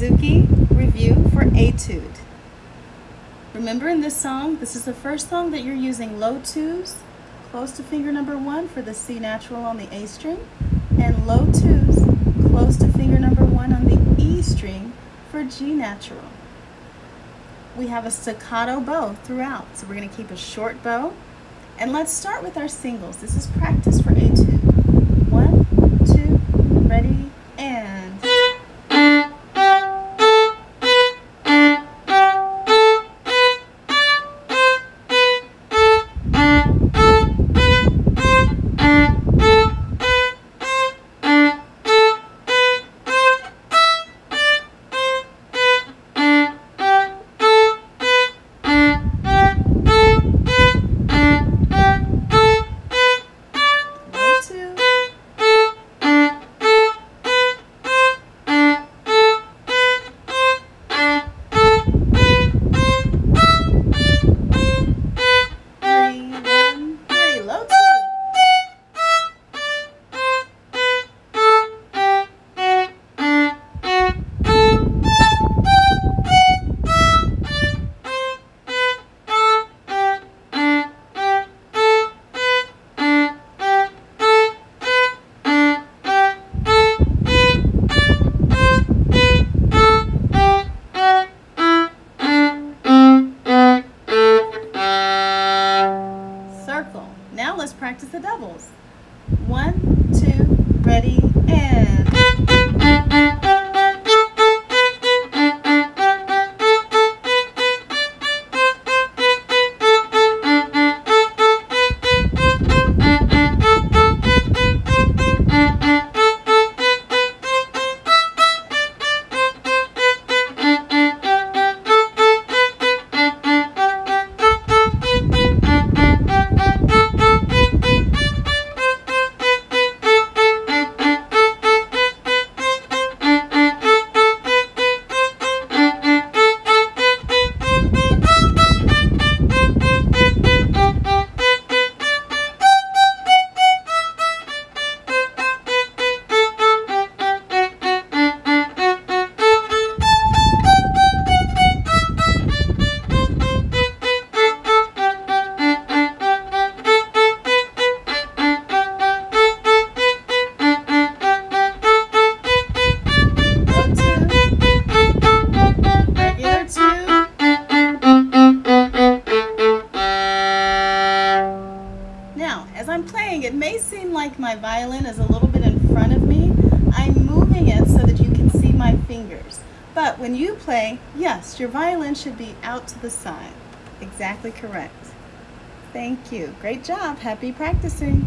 Suzuki review for Etude. Remember in this song, this is the first song that you're using low twos, close to finger number one for the C natural on the A string, and low twos, close to finger number one on the E string for G natural. We have a staccato bow throughout, so we're going to keep a short bow. And let's start with our singles. This is practice for Etude. Practice the doubles. One, two, ready, and. I'm playing, it may seem like my violin is a little bit in front of me. I'm moving it so that you can see my fingers. But when you play, yes, your violin should be out to the side. Exactly correct. Thank you. Great job. Happy practicing.